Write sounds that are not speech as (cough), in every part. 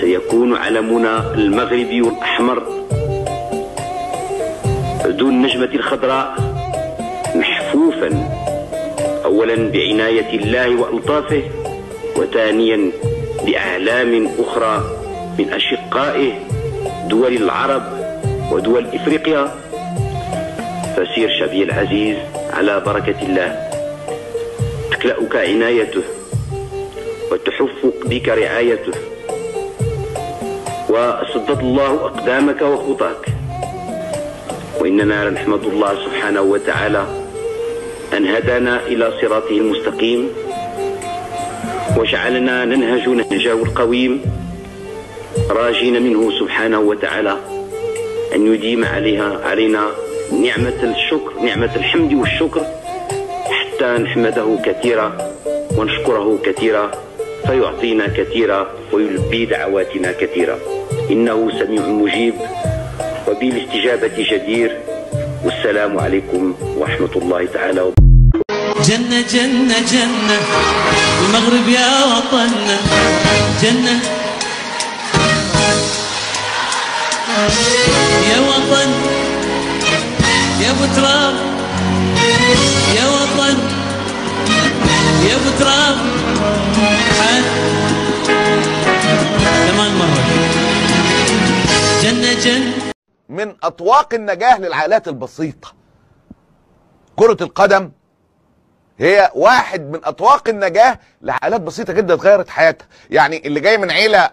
سيكون علمنا المغربي الأحمر. ذو النجمة الخضراء محفوفا أولا بعناية الله وألطافه وثانيا بأعلام أخرى من أشقائه دول العرب ودول إفريقيا. فسير شبي العزيز على بركة الله. تكلأك عنايته وتحف بك رعايته. وسدد الله أقدامك وخطاك. وإننا نحمد الله سبحانه وتعالى أن هدانا إلى صراطه المستقيم وجعلنا ننهج نهجه القويم راجين منه سبحانه وتعالى أن يديم عليها علينا نعمة الشكر نعمة الحمد والشكر حتى نحمده كثيرا ونشكره كثيرا فيعطينا كثيرا ويلبي دعواتنا كثيرا. إنه سميع مجيب وبالاستجابة جدير والسلام عليكم ورحمة الله تعالى وبركاته. جنة جنة جنة المغرب يا وطننا جنة. يا وطن يا أبو تراب. يا وطن يا أبو تراب. جنة من أطواق النجاح للعائلات البسيطة. كرة القدم هي واحد من أطواق النجاح لعائلات بسيطة جدا اتغيرت حياتها. يعني اللي جاي من عيلة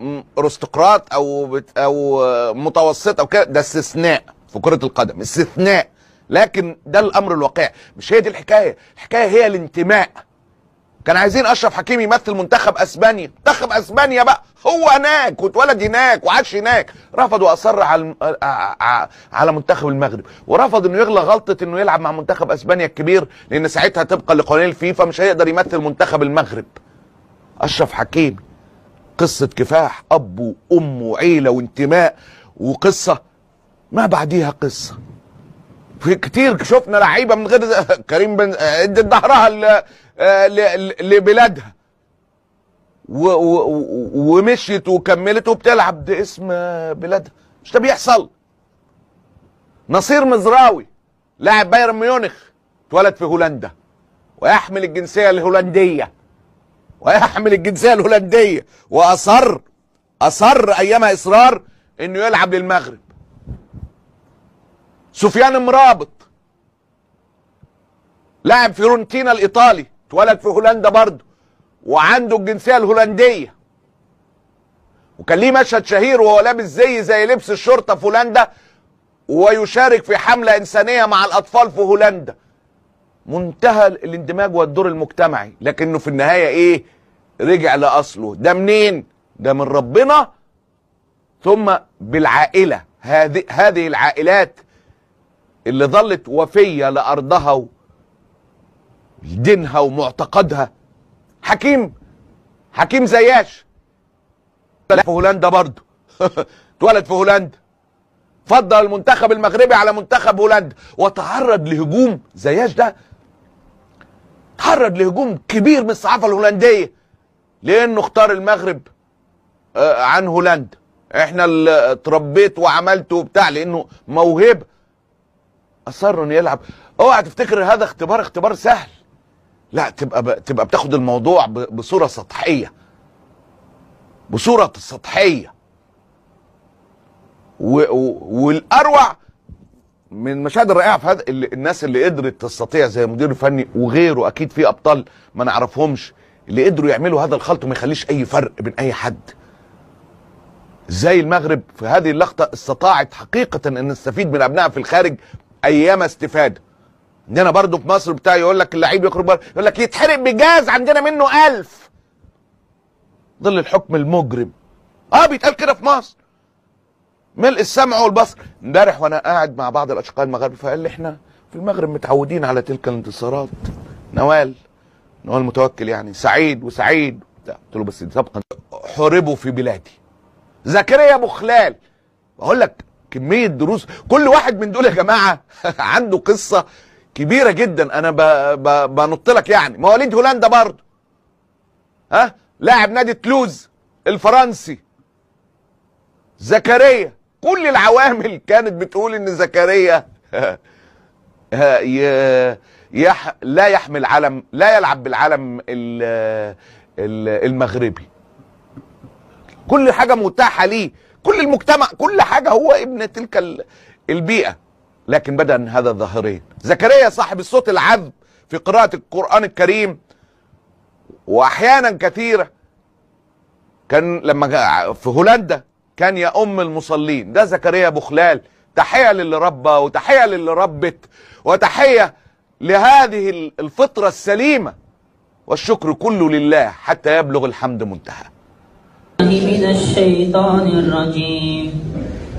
م، أرستقراط أو بت أو آه، متوسطه أو كده ده استثناء في كرة القدم استثناء. لكن ده الأمر الواقعي مش هي دي الحكاية. الحكاية هي الانتماء. كان عايزين اشرف حكيمي يمثل منتخب اسبانيا. منتخب اسبانيا بقى. هو هناك واتولد هناك وعاش هناك. رفض واصر على الم- ع- ع- على منتخب المغرب. ورفض انه يغلى غلطة انه يلعب مع منتخب اسبانيا الكبير لأن ساعتها طبقا لقوانين الفيفا مش هيقدر يمثل منتخب المغرب. اشرف حكيمي قصة كفاح أب وأم وعيلة وانتماء وقصة. ما بعديها قصة. في كتير شفنا لعيبة من غير كريم بن ادت ظهرها لبلادها. و- و- ومشيت وكملت وبتلعب. باسم بلادها. مش ده بيحصل؟ نصير مزراوي. لاعب بايرن ميونخ اتولد في هولندا. ويحمل الجنسية الهولندية. ويحمل الجنسية الهولندية. وأصر أصر ايامها إصرار إنه يلعب للمغرب. سفيان مرابط. لاعب فيورنتينا الإيطالي. اتولد في هولندا برضه وعنده الجنسية الهولندية. وكان ليه مشهد شهير وهو لابس زي زي لبس الشرطة في هولندا ويشارك في حملة إنسانية مع الأطفال في هولندا. منتهى الاندماج والدور المجتمعي. لكنه في النهاية إيه؟ رجع لأصله. ده منين؟ ده من ربنا. ثم بالعائلة. هذه هذه العائلات اللي ظلت وفية لأرضها لدينها ومعتقدها. حكيم حكيم زياش. في هولندا برضه. (laughs) اتولد في هولندا. فضل المنتخب المغربي على منتخب هولندا. وتعرض لهجوم. زياش ده تعرض لهجوم كبير من الصحافة الهولندية. لأنه اختار المغرب آه، عن هولندا. إحنا اللي اتربيت وعملت وبتاع لأنه موهبة. أصر إنه يلعب. اوعى تفتكر هذا اختبار اختبار سهل. لا تبقى ب... تبقى بتاخد الموضوع ب... بصورة سطحية. بصورة سطحية. و... و... والأروع من المشاهد الرائعة في هذا اللي الناس اللي قدرت تستطيع زي المدير الفني وغيره أكيد في أبطال ما نعرفهمش اللي قدروا يعملوا هذا الخلط وما يخليش أي فرق بين أي حد. إزاي المغرب في هذه اللقطة استطاعت حقيقة أن نستفيد من أبنائها في الخارج أيام استفادة. عندنا برضو في مصر بتاع يقول لك اللعيب يخرج بره يقول لك يتحرق بجاز عندنا منه ألف. ظل الحكم المجرم. آه بيتقال كده في مصر. ملء السمع والبصر. امبارح وأنا قاعد مع بعض الأشقاء المغاربة فقال لي إحنا في المغرب متعودين على تلك الانتصارات. نوال نوال متوكل يعني سعيد وسعيد. قلت له بس سبقا حاربوا في بلادي. زكريا أبو خلال. بقول لك كمية دروس. كل واحد من دول يا جماعة (laughs) عنده قصة كبيرة جدا. أنا. بنط لك يعني. مواليد هولندا برضه. ها؟ لاعب نادي تلوز الفرنسي. زكريا. كل العوامل كانت بتقول إن زكريا (laughs) يح لا يحمل علم لا يلعب بالعلم ال- ال- المغربي. كل حاجة متاحة ليه. كل المجتمع كل حاجة هو ابن تلك ال- البيئة. لكن بدأ هذا الظاهرين. زكريا صاحب الصوت العذب في قراءة القرآن الكريم وأحيانا كثيرة كان لما في هولندا كان يا أم المصلين. ده زكريا أبو خلال. تحية للي ربى وتحية للي ربت وتحية لهذه الفطرة السليمة. والشكر كله لله حتى يبلغ الحمد منتهى. من الشيطان الرجيم.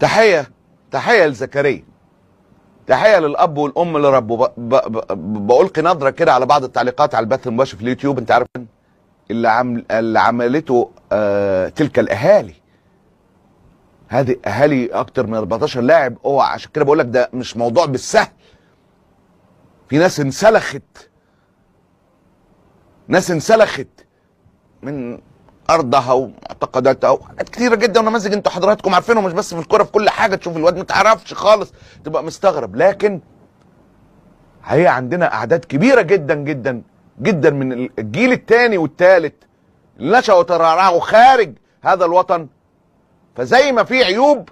تحية تحية لزكريا. تحية للأب والأم اللي بألقي نظرة كده على بعض التعليقات على البث المباشر في اليوتيوب. انت عارف اللي عمل اللي عملته آه تلك الأهالي. هذه أهالي أكتر من 14 لاعب. اوعى عشان كده بقول لك ده مش موضوع بالسهل. في ناس انسلخت. ناس انسلخت من أرضها ومعتقداتها وحاجات كتيرة جدا ونماذج أنتوا حضراتكم عارفينهم مش بس في الكورة في كل حاجة. تشوف الواد ما تعرفش خالص تبقى مستغرب. لكن هي عندنا أعداد كبيرة جدا جدا جدا من الجيل الثاني والثالث نشأوا وترعرعوا خارج هذا الوطن. فزي ما في عيوب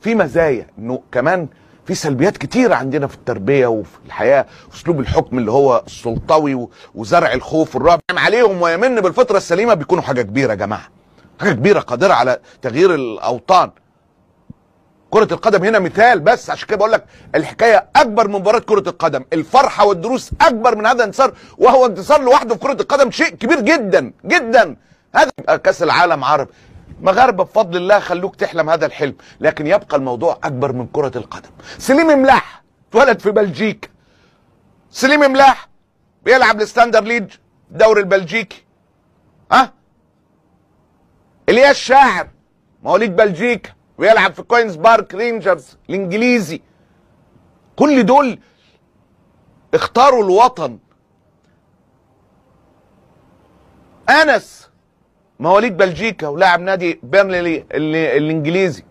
في مزايا. إنه كمان في سلبيات كتيرة عندنا في التربية وفي الحياة واسلوب الحكم اللي هو السلطوي وزرع الخوف والرعب. ينعم عليهم ويمن بالفطرة السليمة بيكونوا حاجة كبيرة يا جماعة. حاجة كبيرة قادرة على تغيير الأوطان. كرة القدم هنا مثال بس عشان كده بقول لك الحكاية أكبر من مباراة كرة القدم، الفرحة والدروس أكبر من هذا الانتصار وهو انتصار لوحده في كرة القدم شيء كبير جدا جدا. هذا كأس العالم عربي مغاربة بفضل الله خلوك تحلم هذا الحلم لكن يبقى الموضوع أكبر من كرة القدم. سليم ملاح اتولد في بلجيكا سليم ملاح بيلعب الستاندر ليج الدوري البلجيكي. ها؟ إلياس شاعر مواليد بلجيكا ويلعب في كوينز بارك رينجرز الإنجليزي. كل دول اختاروا الوطن. أنس مواليد بلجيكا ولاعب نادي بيرنلي الإنجليزي.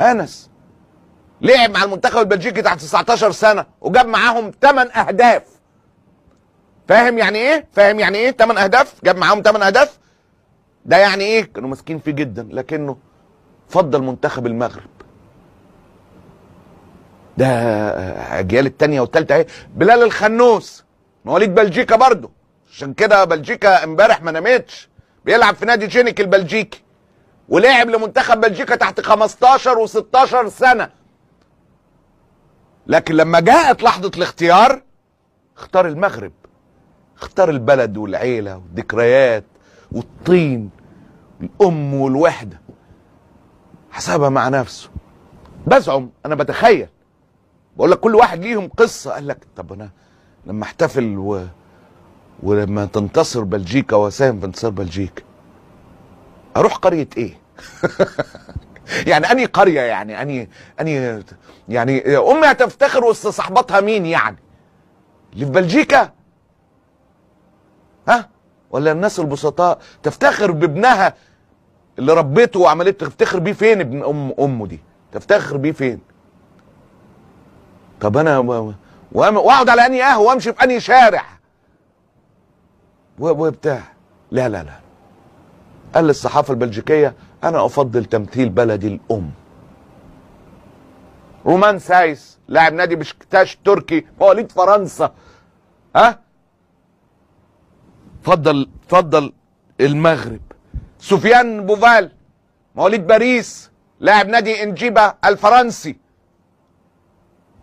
أنس. لعب مع المنتخب البلجيكي تحت 19 سنة وجاب معاهم 8 أهداف. فاهم يعني إيه؟ فاهم يعني إيه 8 أهداف؟ جاب معاهم 8 أهداف؟ ده يعني إيه؟ كانوا ماسكين فيه جدا لكنه فضل منتخب المغرب. ده أجيال التانية والتالتة أهي. بلال الخنوس. مواليد بلجيكا برضه عشان كده بلجيكا امبارح ما نامتش. بيلعب في نادي جينيك البلجيكي. ولعب لمنتخب بلجيكا تحت 15 و16 سنة. لكن لما جاءت لحظة الاختيار اختار المغرب. اختار البلد والعيلة والذكريات والطين الأم والوحدة. حسبها مع نفسه. بزعم أنا بتخيل. بقول لك كل واحد ليهم قصة. قال لك طب أنا لما احتفل و... ولما تنتصر بلجيكا واساهم في انتصار بلجيكا. أروح قرية إيه؟ (laughs) يعني اني قرية يعني؟ اني اني يعني أمي هتفتخر وسط صحباتها مين يعني؟ اللي في بلجيكا؟ ها؟ ولا الناس البسطاء تفتخر بابنها اللي ربيته وعملت تفتخر بيه فين ابن أم أمه دي؟ تفتخر بيه فين؟ طب أنا وأقعد على اني قهوة وأمشي في اني شارع؟ وبتاع. لا لا لا. قال للصحافة البلجيكية أنا أفضل تمثيل بلدي الأم. رومان سايس لاعب نادي بشكتاش تركي مواليد فرنسا. ها؟ فضل فضل المغرب. سفيان بوفال مواليد باريس لاعب نادي إنجيبا الفرنسي.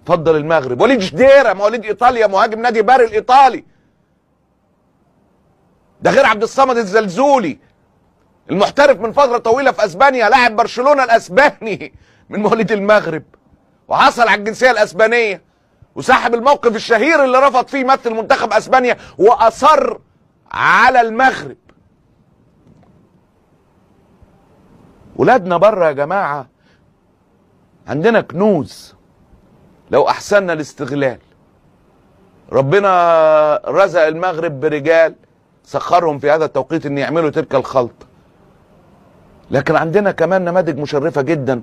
فضل المغرب. وليد شديره مواليد إيطاليا مهاجم نادي باري الإيطالي. ده غير عبد الصمد الزلزولي المحترف من فترة طويلة في أسبانيا لاعب برشلونة الأسباني من مواليد المغرب وحصل على الجنسية الأسبانية وسحب الموقف الشهير اللي رفض فيه يمثل منتخب أسبانيا وأصر على المغرب. ولادنا بره يا جماعة عندنا كنوز لو أحسننا الاستغلال. ربنا رزق المغرب برجال سخرهم في هذا التوقيت إن يعملوا تلك الخلطه لكن عندنا كمان نماذج مشرفة جدا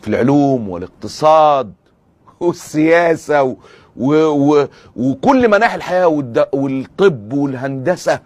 في العلوم والاقتصاد والسياسة و... و... و... وكل مناحي الحياة والد... والطب والهندسة.